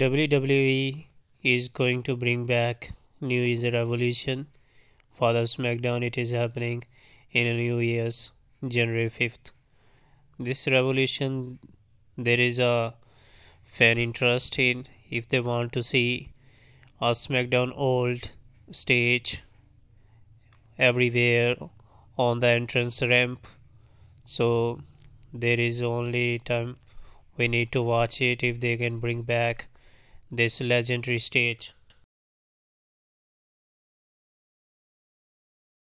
WWE is going to bring back New Year's Revolution for the SmackDown. It is happening in a New Year's January 5th. This revolution, there is a fan interest in if they want to see a SmackDown old stage everywhere on the entrance ramp. So there is only time we need to watch it if they can bring back this legendary stage